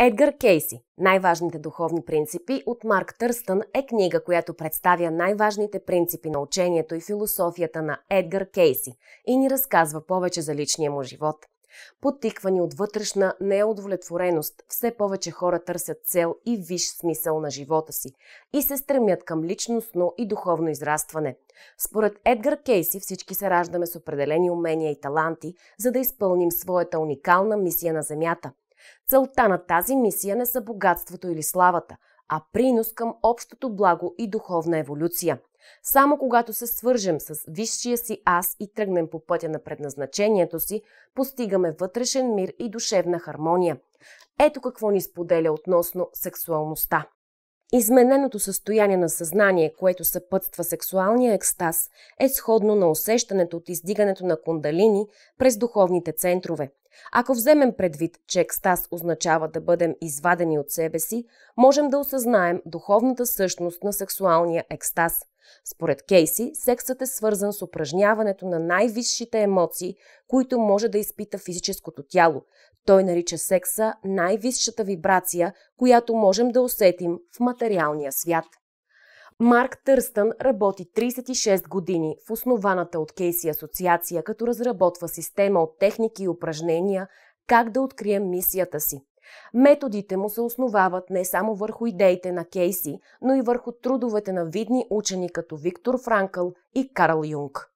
Едгар Кейси Най-важните духовни принципи от Марк Търстън е книга, която представя най-важните принципи на учението и философията на Едгар Кейси и ни разказва повече за личния му живот. Потиквани от вътрешна неудовлетвореност, все повече хора търсят цел и виш смисъл на живота си и се стремят към личностно и духовно израстване. Според Едгар Кейси всички се раждаме с определени умения и таланти, за да изпълним своята уникална мисия на Земята – Целта на тази мисия не са богатството или славата, а принос към общото благо и духовна еволюция. Само когато се свържем с висшия си аз и тръгнем по пътя на предназначението си, постигаме вътрешен мир и душевна хармония. Ето какво ни споделя относно сексуалността. Измененото състояние на съзнание, което съпътства сексуалния екстаз, е сходно на усещането от издигането на кундалини през духовните центрове. Ако вземем предвид, че екстаз означава да бъдем извадени от себе си, можем да осъзнаем духовната същност на сексуалния екстаз. Според Кейси, сексът е свързан с упражняването на най-висшите емоции, които може да изпита физическото тяло. Той нарича секса най-висшата вибрация, която можем да усетим в материалния свят. Марк Търстън работи 36 години в основаната от Кейси асоциация, като разработва система от техники и упражнения как да открием мисията си. Методите му се основават не само върху идеите на Кейси, но и върху трудовете на видни учени като Виктор Франкъл и Карл Юнг.